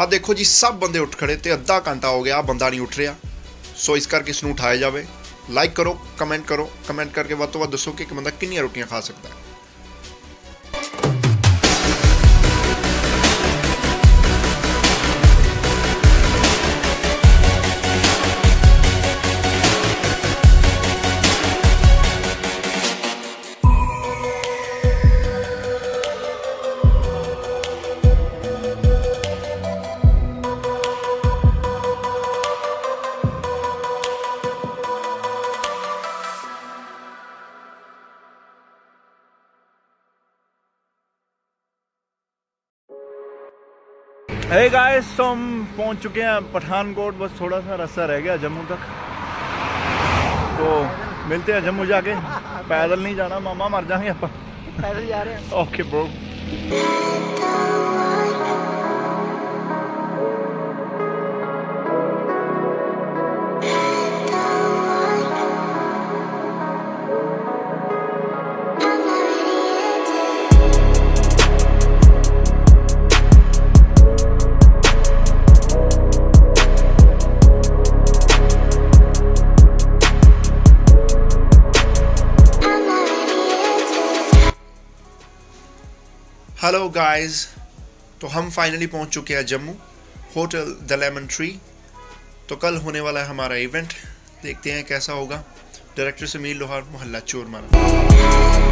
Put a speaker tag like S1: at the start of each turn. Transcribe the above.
S1: ਆ ਦੇਖੋ ਜੀ, ਸਭ ਬੰਦੇ ਉੱਠ ਖੜੇ ਤੇ ਅੱਧਾ ਘੰਟਾ ਹੋ ਗਿਆ ਆ ਬੰਦਾ ਨਹੀਂ ਉੱਠ ਰਿਹਾ। ਸੋ ਇਸ ਕਰਕੇ ਇਸ ਨੂੰ ਉਠਾਇਆ ਜਾਵੇ। ਲਾਈਕ ਕਰੋ ਕਮੈਂਟ ਕਰੋ ਕਮੈਂਟ ਕਰਕੇ ਵੱਧ ਤੋਂ ਵੱਧ ਦੱਸੋ ਕਿ ਇੱਕ ਬੰਦਾ ਕਿੰਨੀਆਂ ਰੋਟੀਆਂ ਖਾ ਸਕਦਾ ਹੈ।
S2: हे गाइस तो हम पहुँच चुके हैं पठानकोट बस थोड़ा सा रास्ता रह गया जम्मू तक। तो मिलते हैं जम्मू जाके। पैदल नहीं जाना मामा मर जाएँगे अपन।
S3: पैदल जा रहे हैं।
S2: ओके ब्रो
S1: हेलो गाइस तो हम फाइनली पहुँच चुके हैं Jammu hotel the lemon tree तो कल होने वाला है हमारा इवेंट देखते हैं कैसा होगा. डायरेक्टर समीर लोहार मोहल्ला, चोर मारा।